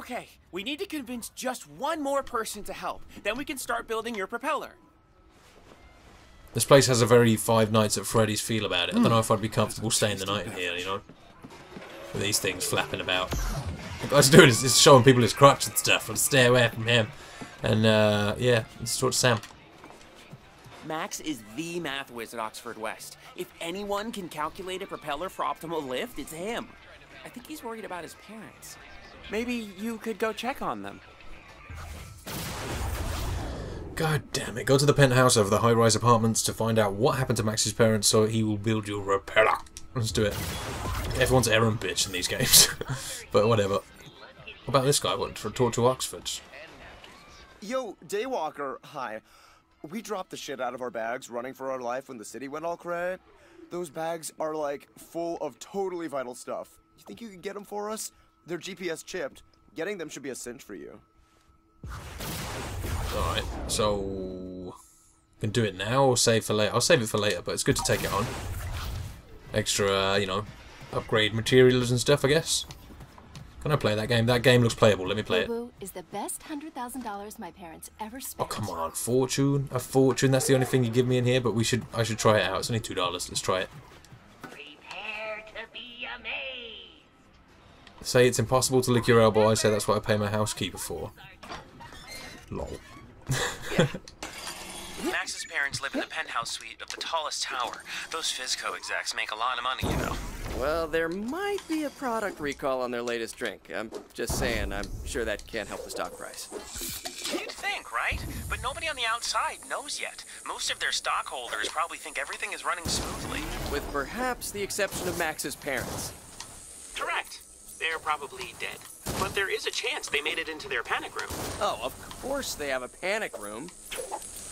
Okay, we need to convince just one more person to help. Then we can start building your propeller. This place has a very Five Nights at Freddy's feel about it. I don't know if I'd be comfortable staying the night in here, you know? With these things flapping about. What guy's doing is, is showing people his crotch and stuff. Let's stay away from him. And, uh, yeah, let's talk to Sam. Max is the math whiz at Oxford West. If anyone can calculate a propeller for optimal lift, it's him. I think he's worried about his parents. Maybe you could go check on them. God damn it. Go to the penthouse of the high-rise apartments to find out what happened to Max's parents so he will build your propeller. Let's do it. Everyone's errand bitch in these games. but whatever. What about this guy? What, to talk to Oxford? Yo, Daywalker, hi. We dropped the shit out of our bags running for our life when the city went all cray. Those bags are like full of totally vital stuff. You think you could get them for us? They're GPS chipped. Getting them should be a cinch for you. Alright, so... Can do it now or save for later? I'll save it for later, but it's good to take it on. Extra, uh, you know, upgrade materials and stuff, I guess. Can I play that game? That game looks playable. Let me play it. Boo is the best hundred thousand dollars my parents ever Oh come on, fortune, a fortune. That's the only thing you give me in here. But we should, I should try it out. It's only two dollars. Let's try it. Say it's impossible to lick your elbow. I say that's what I pay my housekeeper for. Lol. Max's parents live in the penthouse suite of the tallest tower. Those FizzCo execs make a lot of money, you know. Well, there might be a product recall on their latest drink. I'm just saying, I'm sure that can't help the stock price. You'd think, right? But nobody on the outside knows yet. Most of their stockholders probably think everything is running smoothly. With perhaps the exception of Max's parents. Correct. They're probably dead. But there is a chance they made it into their panic room. Oh, of course they have a panic room.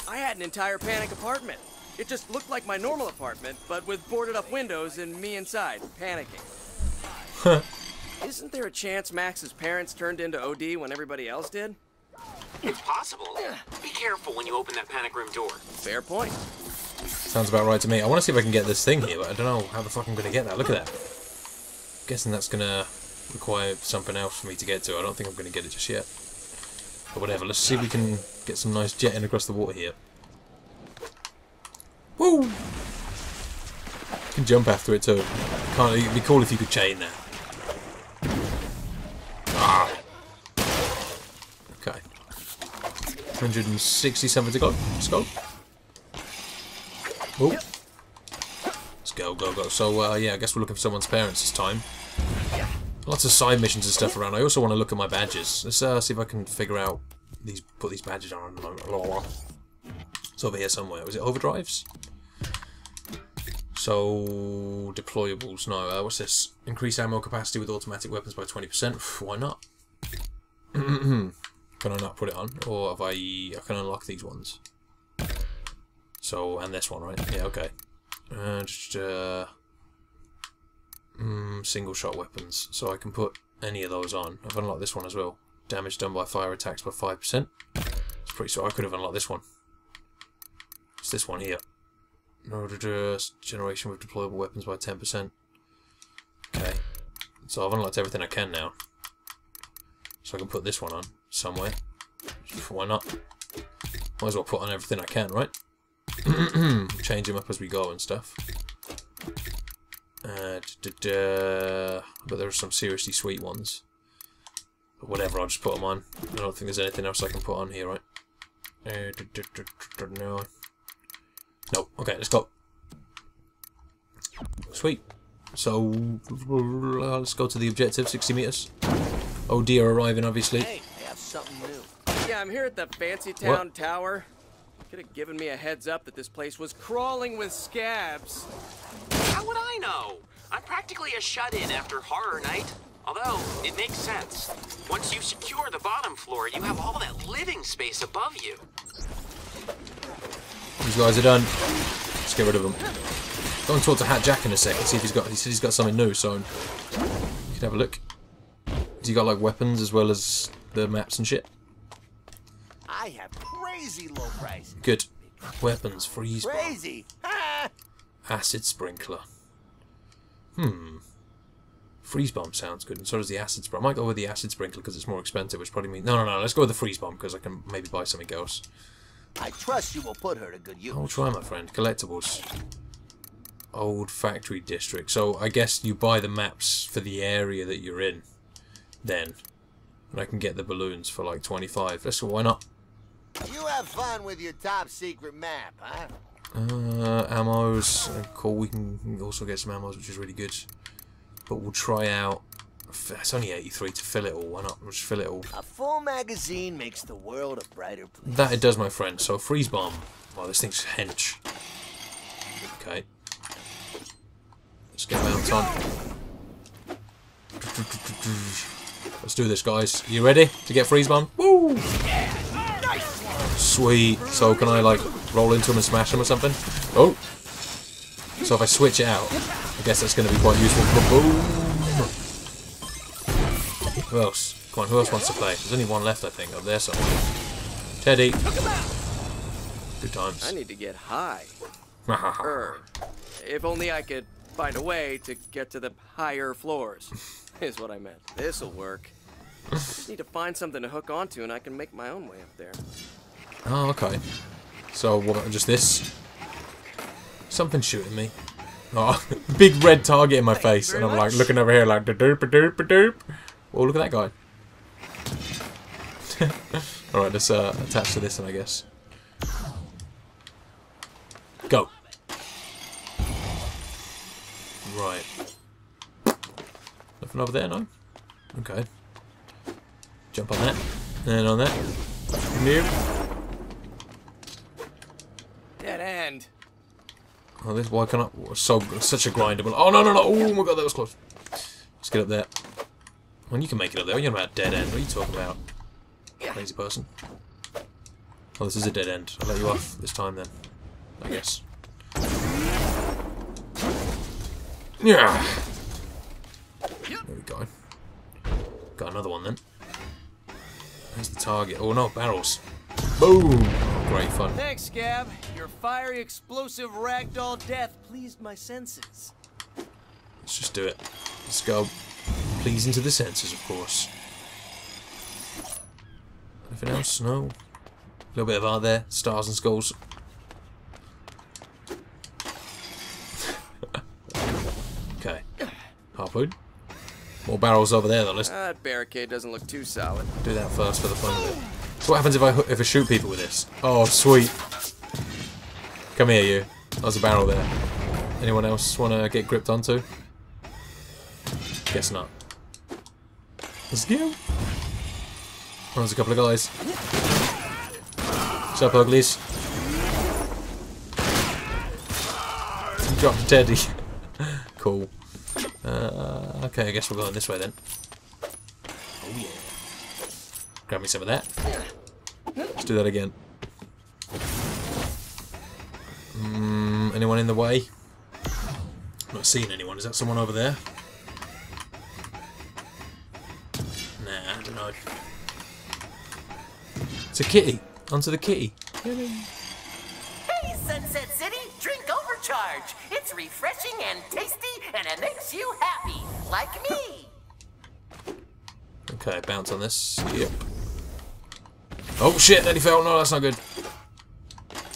I had an entire panic apartment. It just looked like my normal apartment, but with boarded up windows and me inside, panicking. Isn't there a chance Max's parents turned into OD when everybody else did? It's possible. Be careful when you open that panic room door. Fair point. Sounds about right to me. I want to see if I can get this thing here, but I don't know how the fuck I'm going to get that. Look at that. I'm guessing that's going to require something else for me to get to. I don't think I'm going to get it just yet. But whatever, let's see if we can get some nice jetting across the water here. Woo! can jump after it too. Can't, it'd be cool if you could chain that. Ah. Okay. 160 something to go. Let's go. Oh. Let's go, go, go. So, uh, yeah, I guess we're looking for someone's parents this time. Lots of side missions and stuff around. I also want to look at my badges. Let's uh, see if I can figure out these. Put these badges on. It's over here somewhere. Was it overdrives? So deployables. No. Uh, what's this? Increase ammo capacity with automatic weapons by twenty percent. Why not? can I not put it on, or have I? I can unlock these ones. So and this one, right? Yeah. Okay. Uh, just uh, mm, single shot weapons. So I can put any of those on. I've unlocked this one as well. Damage done by fire attacks by 5%. It's pretty sure I could have unlocked this one. It's this one here. Generation with deployable weapons by 10%. Okay. So I've unlocked everything I can now. So I can put this one on somewhere. Why not? Might as well put on everything I can, right? Change them up as we go and stuff. Uh, da, da, da. But there are some seriously sweet ones. But whatever, I'll just put them on. I don't think there's anything else I can put on here, right? Uh, no. No. Okay, let's go. Sweet. So, let's go to the objective, 60 meters. Oh dear, arriving, obviously. Hey, I have something new. Yeah, I'm here at the Fancy Town Tower. Could have given me a heads up that this place was crawling with scabs. How would I know? I'm practically a shut-in after horror night. Although, it makes sense. Once you secure the bottom floor, you have all that living space above you. These guys are done. Let's get rid of them. Go and talk to Hat Jack in a second, see if he's got. He said he's got something new, so you can have a look. Has he got like weapons as well as the maps and shit? I have crazy low prices. Good. Weapons, freeze bomb, Crazy. Ah. acid sprinkler. Hmm. Freeze bomb sounds good, and so does the acid sprinkler. I might go with the acid sprinkler because it's more expensive, which probably means no, no, no. Let's go with the freeze bomb because I can maybe buy something else. I trust you will put her to good use. I'll try, my friend. Collectibles. Old factory district. So I guess you buy the maps for the area that you're in. Then, and I can get the balloons for like 25. Let's why not? You have fun with your top secret map, huh? Uh, ammos. Cool. We can also get some ammos, which is really good. But we'll try out. It's only 83 to fill it all. Why not? We'll just fill it all. A full magazine makes the world a brighter place. That it does, my friend. So freeze bomb. Wow, this thing's hench. Okay. Let's get bounce on. Let's do this, guys. You ready to get freeze bomb? Woo! Sweet. So can I like roll into him and smash him or something? Oh. So if I switch it out, I guess that's going to be quite useful. Boom. Who else? Come on, who else wants to play? There's only one left, I think, up there somewhere. Teddy. Good times. I need to get high. Er, if only I could find a way to get to the higher floors, is what I meant. This'll work. I just need to find something to hook onto, and I can make my own way up there. Oh, okay. So, what, just this? Something shooting me. Oh, big red target in my face, and I'm like looking over here like da doop doop doop. Oh, look at that guy. Alright, let's uh, attach to this one, I guess. Go. Right. Nothing over there, no? Okay. Jump on that. And on that. Nope. Dead end. Oh, this why can I? So such a grindable. Oh no no no! Oh my god, that was close. Let's get up there. Well, you can make it up there. You're about dead end. What are you talking about? Lazy person. Oh, this is a dead end. I'll let you off this time then. I guess. Yeah. There we go. Got another one then. There's the target. Oh no, barrels. Boom! Oh, great fun. Thanks, Scab. Your fiery, explosive ragdoll death pleased my senses. Let's just do it. Let's go. Pleasing to the senses, of course. Anything else? No. A little bit of art there. Stars and skulls. okay. Harpoon. More barrels over there, though. Let's That barricade doesn't look too solid. do that first for the fun of it. So what happens if I if I shoot people with this? Oh, sweet. Come here, you. There's a barrel there. Anyone else want to get gripped onto? Guess not. Let's go. There's a couple of guys. What's up, uglies? Drop the teddy. cool. Uh, okay, I guess we're going this way then. Oh yeah. Grab me some of that. Let's do that again. Anyone in the way? Not seeing anyone. Is that someone over there? Nah, I don't know. It's a kitty. Onto the kitty. Hey, Sunset City, drink overcharge. It's refreshing and tasty, and it makes you happy, like me. Okay, bounce on this. Yep. Oh shit, Then he fell. No, that's not good.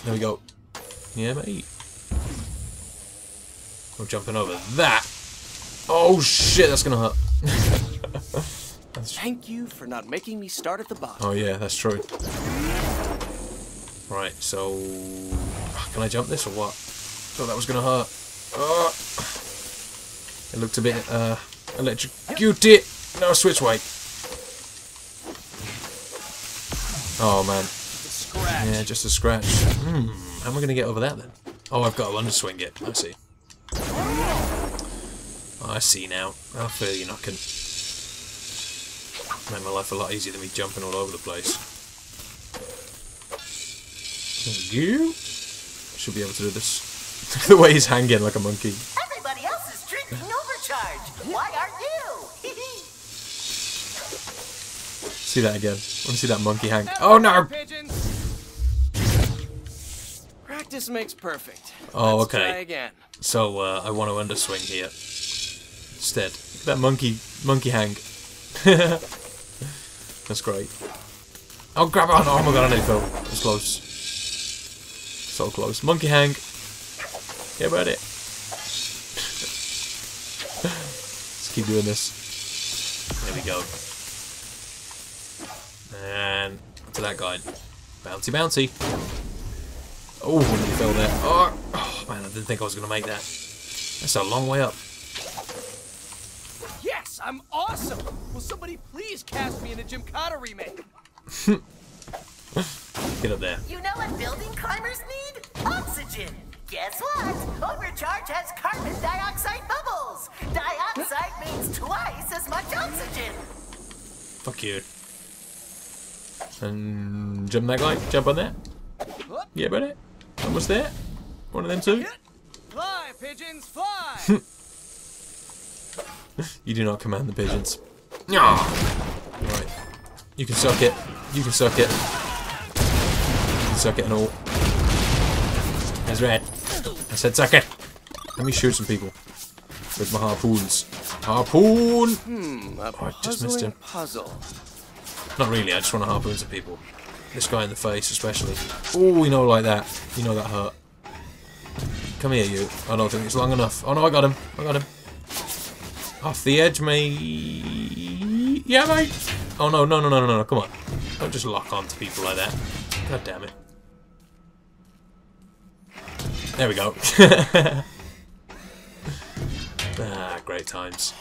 There we go. Yeah, mate. We're jumping over that. Oh shit, that's gonna hurt. Thank you for not making me start at the bottom. Oh yeah, that's true. Right, so can I jump this or what? Thought that was gonna hurt. Oh. It looked a bit uh electrocuted. No switch way. Oh man. Yeah, just a scratch. Hmm. How am I gonna get over that then? Oh, I've got to underswing it. I see. I see now. I feel you knocking. Made my life a lot easier than me jumping all over the place. Thank you. Should be able to do this. the way he's hanging like a monkey. Everybody else is drinking overcharge. Why aren't you? See that again. I want to see that monkey hang. Oh no! Pigeons. Practice makes perfect. Oh, Let's okay. Try again. So uh, I want to underswing here. Instead. Look at that monkey, monkey hang. That's great. Oh, grab on! Oh my god, I nearly fell. It's close. So close. Monkey hang. Get about it. Let's keep doing this. There we go. And to that guy. Bouncy, bouncy. Oh, nearly fell there. Oh, oh, man, I didn't think I was going to make that. That's a long way up. Yes, I'm awesome! Will somebody please cast me in a Gymkhana remake? Get up there. You know what building climbers need? Oxygen. Guess what? Overcharge has carbon dioxide bubbles. Dioxide means twice as much oxygen. Fuck you. And jump that guy. Jump on that. Yeah, buddy. Almost there. One of them two. Fly, pigeons, fly! You do not command the pigeons. Right. You can suck it. You can suck it. You can suck it and all. That's red. I said suck it. Let me shoot some people. With my harpoons. Harpoon! Hmm, Oh, I just missed him. puzzle. Not really, I just want to harpoon some people. This guy in the face, especially. Oh, you know like that. You know that hurt. Come here, you. I don't think it's long enough. Oh no, I got him. I got him. Off the edge, mate. Yeah, mate. Oh no, no, no, no, no, no. Come on. Don't just lock on to people like that. God damn it. There we go. ah, great times.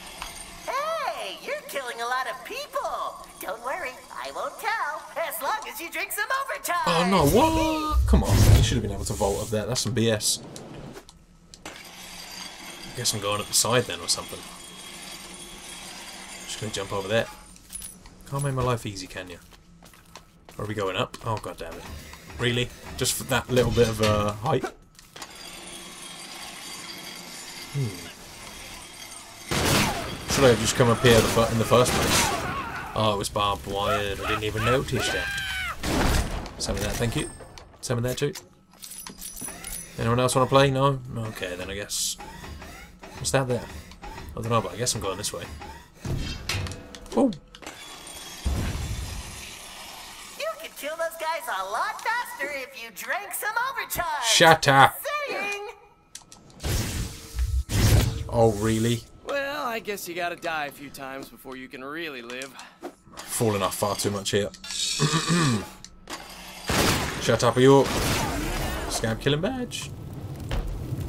Hey, you're killing a lot of people. Don't worry, I won't tell. As long as you drink some overtime. Oh no, what? Come on, you should have been able to vault up there. That's some BS. I guess I'm going up the side then or something. Gonna jump over there. Can't make my life easy, can you? Or are we going up? Oh god damn it. Really? Just for that little bit of uh, height? Hmm. Should I have just come up here in the first place? Oh, it was barbed wired. I didn't even notice that. Some of that, thank you. Some of that too. Anyone else want to play? No? Okay, then I guess. What's that there? I don't know, but I guess I'm going this way. Oh, You could kill those guys a lot faster if you drank some overcharge. shut up! Saying. Oh, really? Well, I guess you gotta die a few times before you can really live. Falling off far too much here. Shut up, you. Scab killing badge.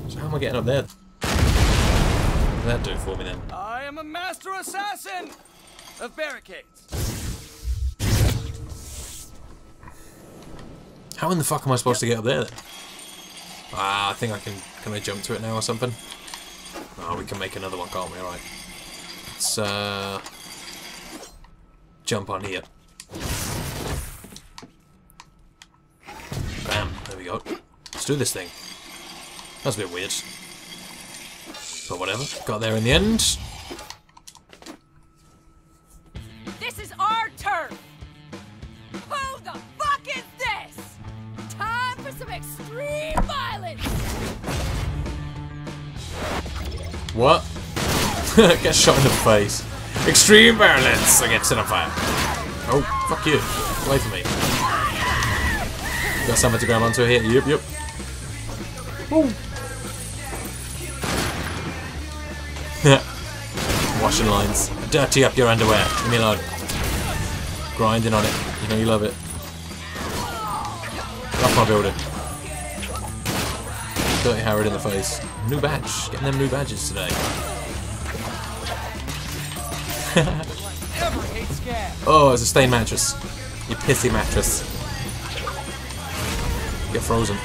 So how am I getting up there? What did that do for me then? I am a master assassin of barricades. How in the fuck am I supposed to get up there then? Ah, I think I can. Can I jump to it now or something? Oh, we can make another one, can't we? Alright. Let's uh, jump on here. Bam. There we go. Let's do this thing. That's a bit weird. But whatever. Got there in the end. What? Get shot in the face. Extreme violence against set on fire. Oh, fuck you. Away from me. Got something to grab onto here. Yep, yep. Woo. Washing lines. Dirty up your underwear. Leave me alone. Grinding on it. You know you love it. Off my building. Dirty Howard in the face. New badge. Getting them new badges today. Oh, it's a stained mattress. You pissy mattress. You get frozen.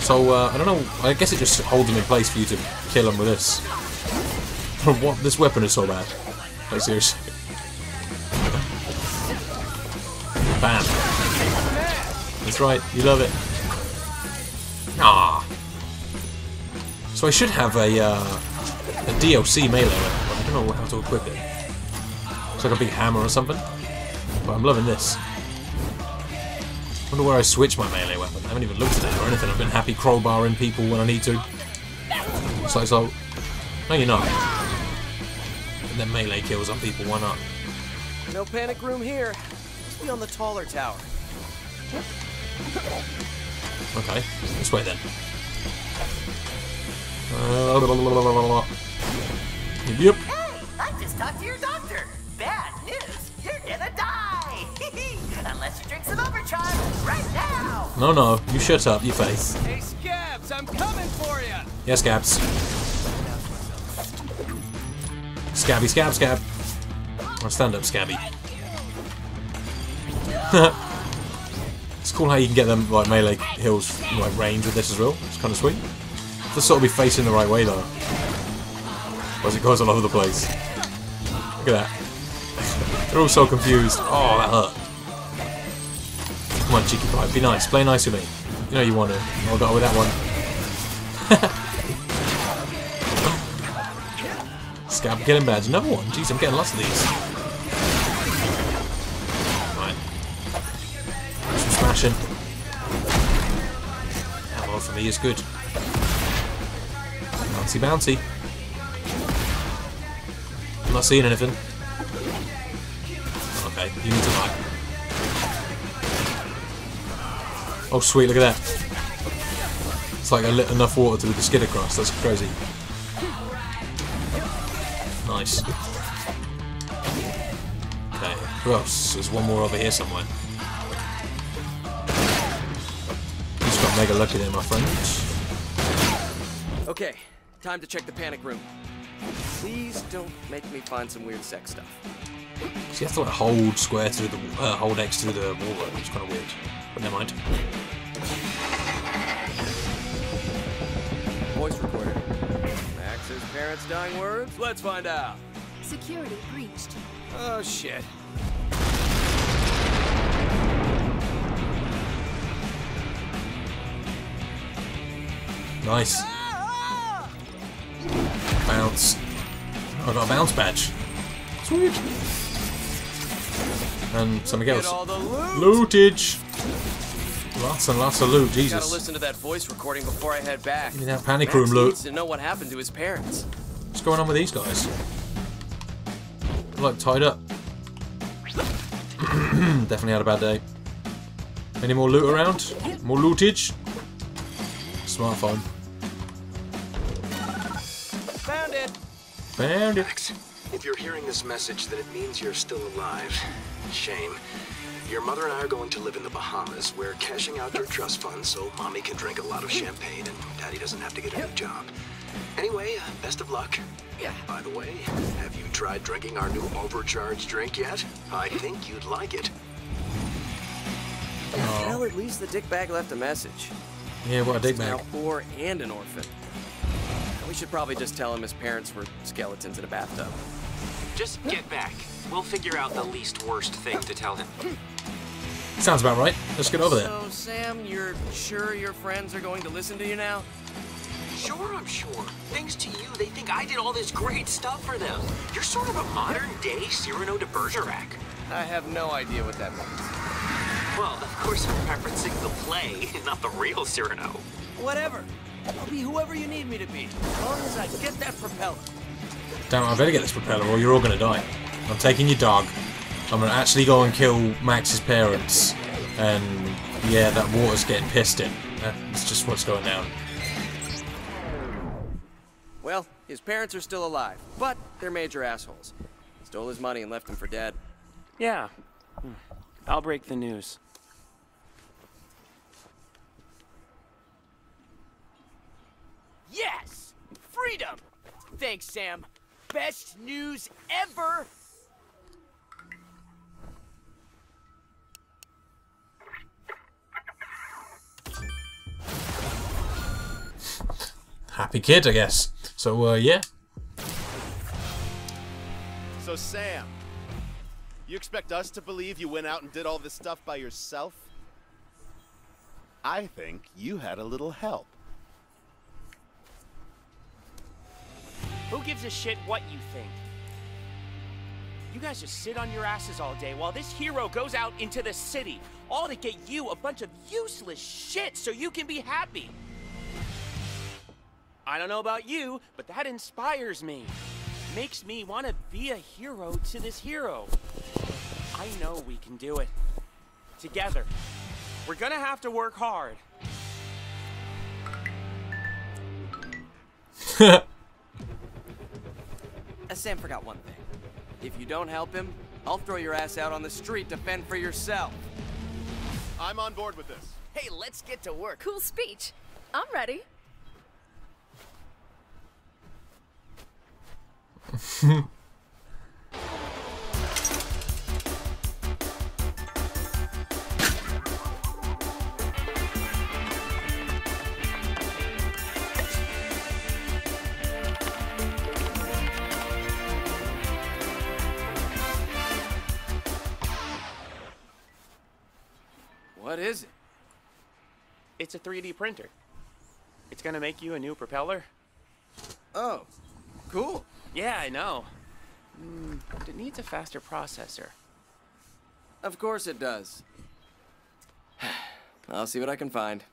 So, uh, I don't know. I guess it just holds them in place for you to kill them with this. what? This weapon is so bad. Like, seriously. Bam. That's right. You love it. So I should have a, uh, a DLC melee weapon, but I don't know how to equip it. It's like a big hammer or something. But I'm loving this. wonder where I switch my melee weapon. I haven't even looked at it or anything. I've been happy crowbarring people when I need to. It's like so. No, you're not. and then melee kills on people. Why not? No panic room here. Must be on the taller tower. Okay, this way then. Uh, yep. Hey, I just talked to your doctor. Bad news, you're gonna die. Unless you drink some overcharge right now. No, no, you shut up, you face. Hey, Scabs, I'm coming for you. Yes, Scabs. Scabby, scab, scab. Or stand up, Scabby. it's cool how you can get them like melee hills like range with this as well. It's kind of sweet. Just sort of be facing the right way though. As it goes all over the place. Look at that. They're all so confused. Oh, that hurt. Come on, cheeky pie, be nice. Play nice with me. You know you want to. I'll go with that one. Scab killing badge. Another one. Jeez, I'm getting lots of these. Right. Some smashing. Ammo for me is good. Bouncy. I'm not seeing anything. Okay, you need to lie. Oh sweet, look at that. It's like I lit enough water to do the skid across, that's crazy. Nice. Okay, who else? There's one more over here somewhere. Just got mega lucky there, my friend. Okay, time to check the panic room. Please don't make me find some weird sex stuff. So you have to like hold square to the uh, hold X to the wall, though, which is kind of weird. But never mind. Voice recorder. Max's parents' dying words? Let's find out. Security breached. Oh, shit. Nice. Bounce. Oh, I got a bounce badge. Sweet. And something else. loot. Lootage. Lots and lots of loot. Jesus. Gotta listen to that voice recording before I head back. Give me that panic Max room loot. needs to know what happened to his parents. What's going on with these guys? They're, like tied up. Definitely had a bad day. Any more loot around? More lootage? Smartphone. Found it. Max, if you're hearing this message, then it means you're still alive. Shame. Your mother and I are going to live in the Bahamas. We're cashing out your trust fund so mommy can drink a lot of champagne and daddy doesn't have to get a new job. Anyway, uh, best of luck. Yeah. By the way, have you tried drinking our new overcharged drink yet? I think you'd like it. Well, at least the dickbag left a message. Yeah, what a dick He's now bag. poor and an orphan. We should probably just tell him his parents were skeletons in a bathtub. Just get back. We'll figure out the least worst thing to tell him. Sounds about right. Let's get over there. So, Sam, you're sure your friends are going to listen to you now? Sure, I'm sure. Thanks to you, they think I did all this great stuff for them. You're sort of a modern day Cyrano de Bergerac. I have no idea what that means. Well, of course I'm referencing the play, not the real Cyrano. Whatever. I'll be whoever you need me to be, as long as I get that propeller. Damn, I better get this propeller or you're all gonna die. I'm taking your dog. I'm gonna actually go and kill Max's parents. And yeah, that water's getting pissed in. That's just what's going down. Well, his parents are still alive, but they're major assholes. Stole his money and left him for dead. Yeah. Hmm. I'll break the news. Yes! Freedom! Thanks, Sam. Best news ever! Happy kid, I guess. So, uh, yeah. So, Sam, you expect us to believe you went out and did all this stuff by yourself? I think you had a little help. Who gives a shit what you think? You guys just sit on your asses all day while this hero goes out into the city, all to get you a bunch of useless shit so you can be happy. I don't know about you, but that inspires me. makes me want to be a hero to this hero. I know we can do it. Together. We're gonna have to work hard. Sam forgot one thing. If you don't help him, I'll throw your ass out on the street to fend for yourself. I'm on board with this. Hey, let's get to work. Cool speech. I'm ready. 3D printer. It's gonna make you a new propeller. Oh, cool. Yeah, I know. Mm, but it needs a faster processor. Of course it does. I'll see what I can find.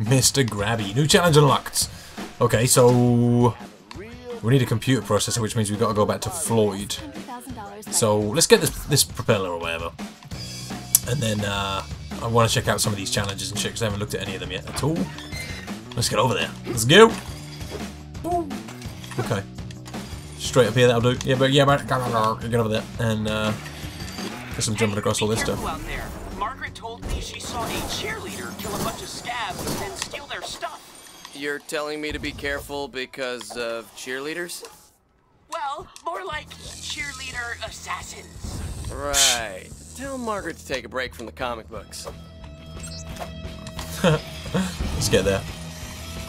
Mr. Grabby. New challenge unlocked. Okay, so we need a computer processor, which means we've got to go back to Floyd. So let's get this this propeller or whatever, and then uh, I want to check out some of these challenges and shit because I haven't looked at any of them yet at all. Let's get over there. Let's go. Okay. Straight up here, that'll do. Yeah, but yeah, but get over there and uh, get some jumping across all this stuff. out there. Margaret told me she saw a cheerleader kill a bunch of scabs and steal their stuff. You're telling me to be careful because of cheerleaders? Well, more like cheerleader assassins. Right. Tell Margaret to take a break from the comic books. Let's get there.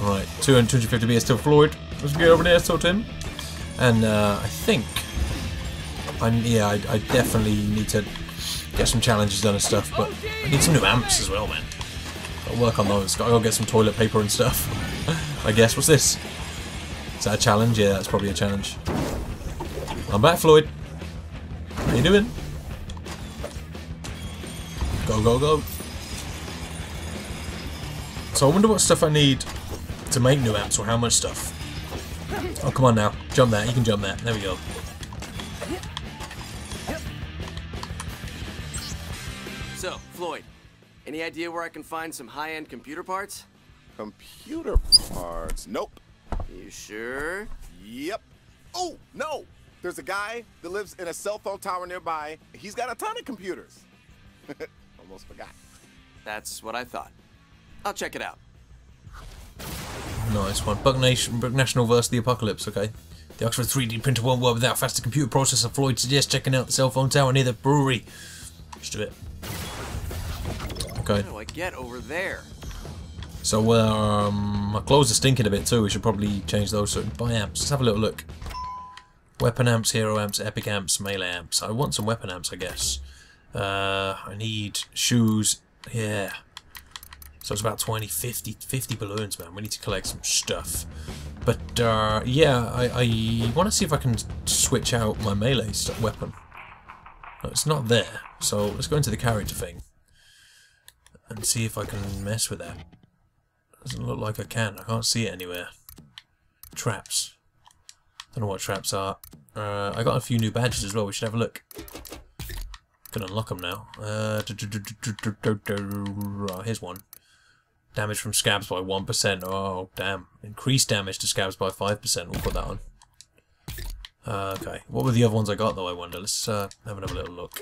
Alright, 250 BS till Floyd. Let's get over there, sort him. And uh, I think, I'm, yeah, I, I definitely need to get some challenges done and stuff, but I need some new amps as well, man. Gotta work on those. Gotta go get some toilet paper and stuff. I guess. What's this? Is that a challenge? Yeah, that's probably a challenge. I'm back, Floyd. How you doing? Go, go, go. So I wonder what stuff I need to make new amps or how much stuff. Oh, come on now. Jump that. You can jump that. There we go. So, Floyd, any idea where I can find some high-end computer parts? Computer parts. Nope. You sure? Yep. Oh, no. There's a guy that lives in a cell phone tower nearby. He's got a ton of computers. Almost forgot. That's what I thought. I'll check it out. Nice one. Bug, Nation, Bug National versus the Apocalypse, okay. The Oxford 3D printer won't work without a faster computer processor. Floyd suggests checking out the cell phone tower near the brewery. Let's do it. Okay. How do I get over there? So, um, my clothes are stinking a bit too. We should probably change those. So, buy amps. Let's have a little look. Weapon amps, hero amps, epic amps, melee amps. I want some weapon amps, I guess. Uh, I need shoes. Yeah. So it's about 20, 50, 50 balloons, man. We need to collect some stuff. But, uh, yeah, I, I want to see if I can switch out my melee weapon. No, it's not there. So let's go into the character thing. And see if I can mess with that. Doesn't look like I can. I can't see it anywhere. Traps. Don't know what traps are. Uh, I got a few new badges as well. We should have a look. Can unlock them now. Uh, here's one. Damage from scabs by 1%. Oh, damn. Increased damage to scabs by 5%. We'll put that on. Uh, okay. What were the other ones I got, though, I wonder? Let's uh, have another little look.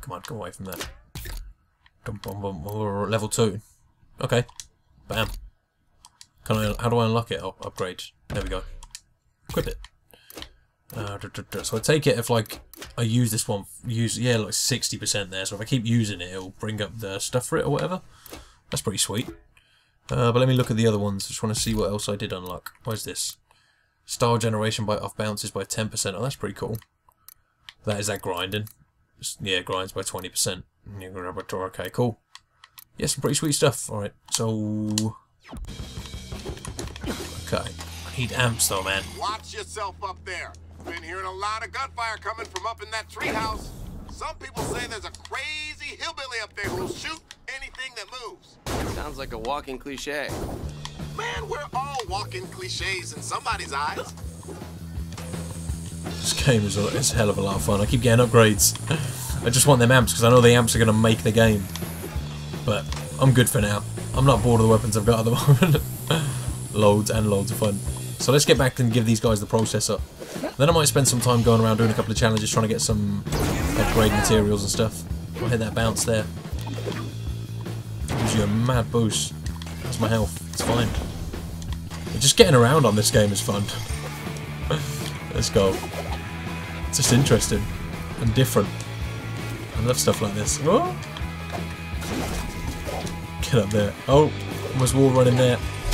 Come on, come away from that. Oh, Level 2. Okay. Bam. Can I, how do I unlock it? Oh, upgrade. There we go. Equip it. Uh. So I take it if like I use this one, use yeah like sixty percent there. So if I keep using it, it'll bring up the stuff for it or whatever. That's pretty sweet. Uh, but let me look at the other ones. Just want to see what else I did unlock. Where's this? Style generation by off bounces by ten percent. Oh, that's pretty cool. That is that grinding. Yeah, grinds by twenty percent. You're gonna grab a drawer, okay, cool. Yeah, some pretty sweet stuff. All right, so okay. I need amps though, man. Watch yourself up there. Been hearing a lot of gunfire coming from up in that treehouse. Some people say there's a crazy hillbilly up there who'll shoot anything that moves. Sounds like a walking cliche. Man, we're all walking cliches in somebody's eyes. This game is a, it's a hell of a lot of fun. I keep getting upgrades. I just want them amps because I know the amps are going to make the game. But I'm good for now. I'm not bored of the weapons I've got at the moment. loads and loads of fun. So let's get back and give these guys the processor. Then I might spend some time going around doing a couple of challenges trying to get some upgrade materials and stuff. I'll hit that bounce there. Gives you a mad boost. That's my health. It's fine. But just getting around on this game is fun. Let's go. It's just interesting and different. I love stuff like this. Get up there. Oh, almost wall running there.